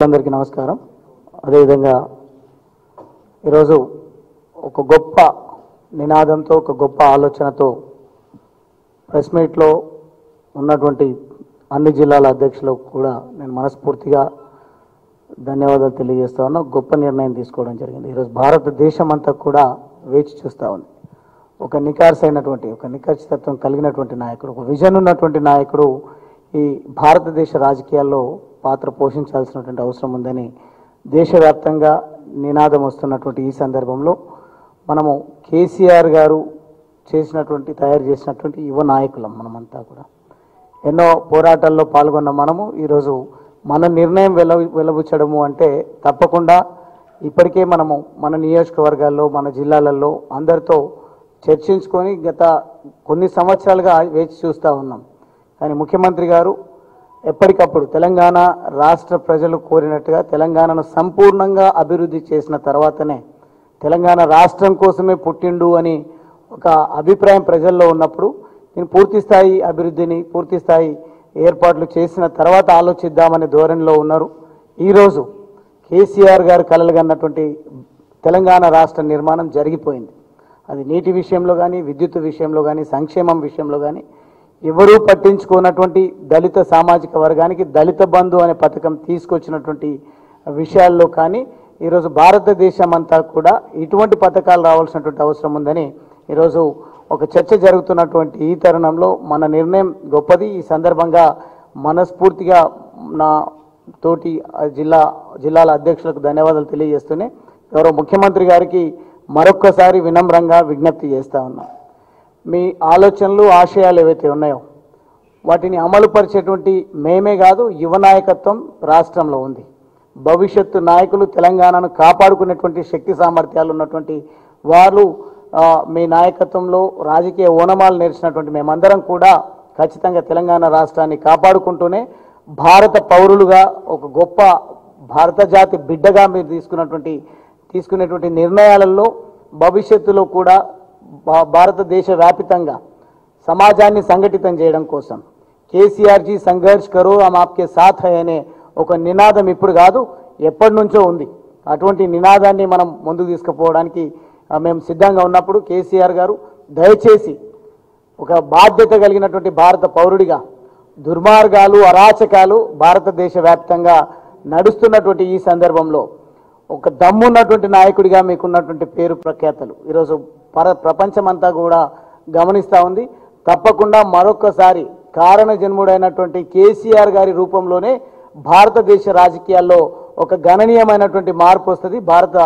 అందరికీ నమస్కారం. అదేవిధంగా ఈరోజు ఒక గొప్ప నినాదంతో ఒక గొప్ప ఆలోచనతో ప్రెస్ మీట్లో ఉన్నటువంటి అన్ని జిల్లాల అధ్యక్షులకు కూడా నేను మనస్ఫూర్తిగా ధన్యవాదాలు తెలియజేస్తా ఉన్నా. గొప్ప నిర్ణయం తీసుకోవడం జరిగింది. ఈరోజు భారతదేశం అంతా కూడా వేచి చూస్తూ ఉంది. ఒక నికార్సైనటువంటి ఒక నిఖచ్చితత్వం కలిగినటువంటి నాయకుడు ఒక విజన్ ఉన్నటువంటి నాయకుడు ఈ భారతదేశ రాజకీయాల్లో పాత్ర పోషించాల్సినటువంటి అవసరం ఉందని దేశవ్యాప్తంగా నినాదం వస్తున్నటువంటి ఈ సందర్భంలో మనము కేసీఆర్ గారు చేసినటువంటి తయారు చేసినటువంటి యువ నాయకులం మనమంతా కూడా. ఎన్నో పోరాటాల్లో పాల్గొన్న మనము ఈరోజు మన నిర్ణయం వెల వెలబుచ్చడము అంటే తప్పకుండా ఇప్పటికే మనము మన నియోజకవర్గాల్లో మన జిల్లాలలో అందరితో చర్చించుకొని గత కొన్ని సంవత్సరాలుగా వేచి చూస్తూ ఉన్నాం. కానీ ముఖ్యమంత్రి గారు ఎప్పటికప్పుడు తెలంగాణ రాష్ట్ర ప్రజలు కోరినట్టుగా తెలంగాణను సంపూర్ణంగా అభివృద్ధి చేసిన తర్వాతనే తెలంగాణ రాష్ట్రం కోసమే పుట్టిండు అని ఒక అభిప్రాయం ప్రజల్లో ఉన్నప్పుడు నేను పూర్తిస్థాయి అభివృద్ధిని పూర్తిస్థాయి ఏర్పాట్లు చేసిన తర్వాత ఆలోచిద్దామనే ధోరణిలో ఉన్నారు. ఈరోజు కేసీఆర్ గారు కలలుగన్నటువంటి తెలంగాణ రాష్ట్ర నిర్మాణం జరిగిపోయింది. అది నీటి విషయంలో కానీ విద్యుత్ విషయంలో కానీ సంక్షేమం విషయంలో కానీ ఎవరూ పట్టించుకున్నటువంటి దళిత సామాజిక వర్గానికి దళిత బంధు అనే పథకం తీసుకొచ్చినటువంటి విషయాల్లో కానీ ఈరోజు భారతదేశం అంతా కూడా ఇటువంటి పథకాలు రావాల్సినటువంటి అవసరం ఉందని ఈరోజు ఒక చర్చ జరుగుతున్నటువంటి ఈ తరుణంలో మన నిర్ణయం గొప్పది. ఈ సందర్భంగా మనస్ఫూర్తిగా నా తోటి జిల్లా జిల్లాల అధ్యక్షులకు ధన్యవాదాలు తెలియజేస్తూనే గౌరవ ముఖ్యమంత్రి గారికి మరొక్కసారి వినమ్రంగా విజ్ఞప్తి చేస్తా ఉన్నా. మీ ఆలోచనలు ఆశయాలు ఏవైతే ఉన్నాయో వాటిని అమలుపరిచేటువంటి మేమే కాదు యువ నాయకత్వం రాష్ట్రంలో ఉంది. భవిష్యత్తు నాయకులు తెలంగాణను కాపాడుకునేటువంటి శక్తి సామర్థ్యాలు ఉన్నటువంటి వాళ్ళు మీ నాయకత్వంలో రాజకీయ ఓనమాలు నేర్చినటువంటి మేమందరం కూడా ఖచ్చితంగా తెలంగాణ రాష్ట్రాన్ని కాపాడుకుంటూనే భారత పౌరులుగా ఒక గొప్ప భారత జాతి బిడ్డగా మీరు తీసుకున్నటువంటి తీసుకునేటువంటి నిర్ణయాలలో భవిష్యత్తులో కూడా భారతదేశ వ్యాపితంగా సమాజాన్ని సంఘటితం చేయడం కోసం. కేసీఆర్జీ సంఘర్ష్ కరో ఆమె ఆప్కే సాథ్ అనే ఒక నినాదం ఇప్పుడు కాదు ఎప్పటి నుంచో ఉంది. అటువంటి నినాదాన్ని మనం ముందుకు తీసుకుపోవడానికి మేము సిద్ధంగా ఉన్నప్పుడు కేసీఆర్ గారు దయచేసి ఒక బాధ్యత కలిగినటువంటి భారత పౌరుడిగా దుర్మార్గాలు అరాచకాలు భారతదేశ వ్యాప్తంగా నడుస్తున్నటువంటి ఈ సందర్భంలో ఒక దమ్మున్నటువంటి నాయకుడిగా మీకున్నటువంటి పేరు ప్రఖ్యాతలు. ఈరోజు పర ప్రపంచమంతా కూడా గమనిస్తూ ఉంది. తప్పకుండా మరొకసారి కారణ జన్ముడైనటువంటి కేసీఆర్ గారి రూపంలోనే భారతదేశ రాజకీయాల్లో ఒక గణనీయమైనటువంటి మార్పు వస్తుంది. భారత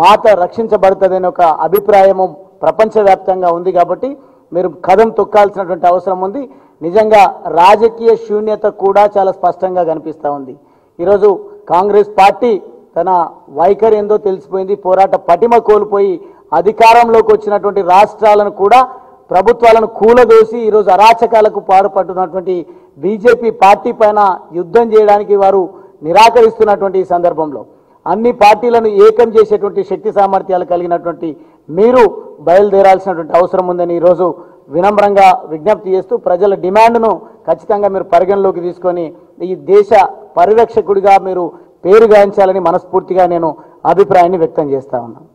మాత రక్షించబడుతుందనే ఒక అభిప్రాయము ప్రపంచవ్యాప్తంగా ఉంది కాబట్టి మీరు కథం తొక్కాల్సినటువంటి అవసరం ఉంది. నిజంగా రాజకీయ శూన్యత కూడా చాలా స్పష్టంగా కనిపిస్తూ ఉంది. ఈరోజు కాంగ్రెస్ పార్టీ తన వైఖరి ఏందో తెలిసిపోయింది. పోరాట పటిమ కోల్పోయి అధికారంలోకి వచ్చినటువంటి రాష్ట్రాలను కూడా ప్రభుత్వాలను కూలదోసి ఈరోజు అరాచకాలకు పాల్పడుతున్నటువంటి బీజేపీ పార్టీ పైన యుద్ధం చేయడానికి వారు నిరాకరిస్తున్నటువంటి ఈ సందర్భంలో. అన్ని పార్టీలను ఏకం చేసేటువంటి శక్తి సామర్థ్యాలు కలిగినటువంటి మీరు బయలుదేరాల్సినటువంటి అవసరం ఉందని ఈరోజు వినమ్రంగా విజ్ఞప్తి చేస్తూ ప్రజల డిమాండ్ను ఖచ్చితంగా మీరు పరిగణలోకి తీసుకొని ఈ దేశ పరిరక్షకుడిగా మీరు పేరుగాయించాలని మనస్ఫూర్తిగా నేను అభిప్రాయాన్ని వ్యక్తం చేస్తా ఉన్నాను.